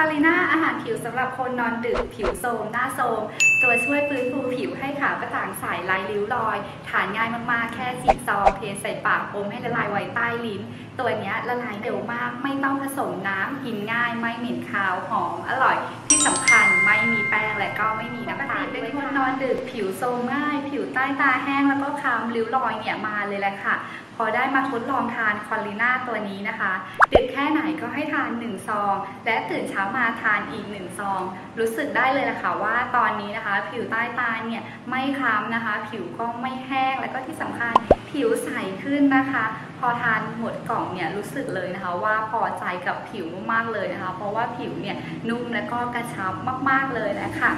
คอลลีน่าอาหารผิวสำหรับคนนอนดึกผิวโทรมหน้าโทรมตัวช่วยฟื้นฟูผิวให้ขาวกระจ่างใสไร้ริ้วรอยทานง่ายมากๆ แค่ฉีกซองเทใส่ปากอมให้ละลายไว้ใต้ลิ้น ตัวนี้ละลายเร็วมาก ไม่ต้องผสมน้ำกินง่าย ไม่เหม็นคาวหอมอร่อย ที่สำคัญไม่มีแป้งและก็ไม่มีน้ำตาลเป็นคนนอนดึกผิวโทรมง่าย ผิวใต้ตาแห้งแล้วก็คล้ำริ้วรอยเนี่ยมาเลยแหละค่ะ พอได้มาทดลองทานคอลลีน่าตัวนี้นะคะดึกแค่ไหนก็ให้ทาน 1 ซอง และตื่นเช้ามาทานอีก 1 ซอง รู้สึกได้เลยนะคะว่าตอนนี้นะคะ ผิวใต้ตาเนี่ยไม่คล้ำนะคะ ผิวก็ไม่แห้งและก็ที่สำคัญผิวใสขึ้นนะคะ พอทานหมดกล่องเนี่ยรู้สึกเลยนะคะ ว่าพอใจกับผิวมากๆเลยนะคะ เพราะว่าผิวเนี่ยนุ่มและก็กระชับมาก ๆเลยนะคะ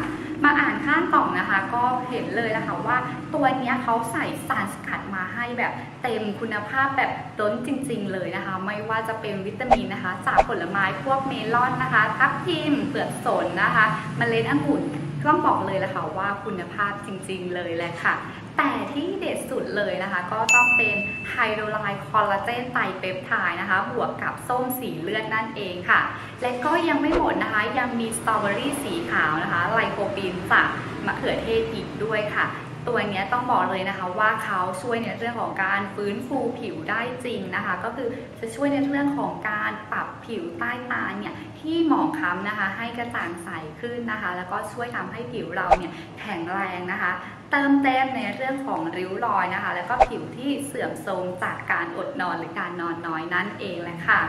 มาอ่านข้างกล่องนะคะ ก็เห็นเลยนะคะว่าตัวเนี้ยเขาใส่สารสกัดมาให้แบบเต็มคุณภาพแบบล้นจริง ๆ เลยนะคะ ไม่ว่าจะเป็นวิตามินนะคะ จากผลไม้พวกเมลอนนะคะ ทับทิมเปลือกสนนะคะ เมล็ดองุ่น ต้องบอกเลยละค่ะว่าคุณภาพจริงๆเลยแหละค่ะ แต่ที่เด็ดสุดเลยนะคะ ก็ต้องเป็น hydrolyzed collagen tripeptide นะคะ บวกกับส้มสีเลือดนั่นเองค่ะ และก็ยังไม่หมดนะคะ ยังมีสตรอเบอรี่สีขาวนะคะ ไลโคปีนจากมะเขือเทศอีกด้วยค่ะ ตัวนี้ต้องบอกเลยนะคะว่าเขาช่วยในเรื่องของการฟื้นฟูผิวได้จริงนะคะ ก็คือจะช่วยในเรื่องของการปรับผิวใต้ตาเนี่ยที่หมองคล้ำนะคะ ให้กระจ่างใสขึ้นนะคะ แล้วก็ช่วยทำให้ผิวเราเนี่ยแข็งแรงนะคะเติมเต็มในเรื่องของริ้วรอยนะคะ แล้วก็ผิวที่เสื่อมโทรมจากการอดนอนหรือการนอนน้อยนั่นเองแหละค่ะ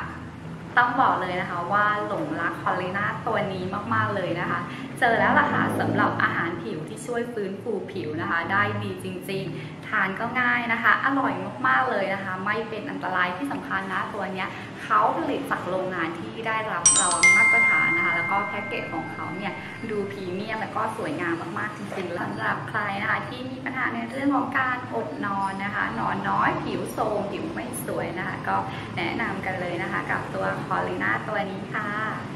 ต้องบอกเลยนะคะว่าหลงรักคอลเลน่าตัวนี้มากๆเลยนะคะ เจอแล้วล่ะค่ะสำหรับอาหารผิว ช่วยฟื้นฟูผิวนะคะ ได้ดีจริง ๆ ทานก็ง่ายนะคะ อร่อยมากๆเลยนะคะ ไม่เป็นอันตรายที่สำคัญนะตัวเนี้ยเขาผลิตจากโรงงานที่ได้รับรองมาตรฐานนะคะ แล้วก็แพ็กเกจของเขาเนี่ยดูพรีเมียมแล้วก็สวยงามมากๆจริงๆสำหรับใครนะคะที่มีปัญหาในเรื่องของการอดนอนนะคะ นอนน้อยผิวโทรมผิวไม่สวยนะคะ ก็แนะนำกันเลยนะคะ กับตัวคอลิน่าตัวนี้ค่ะ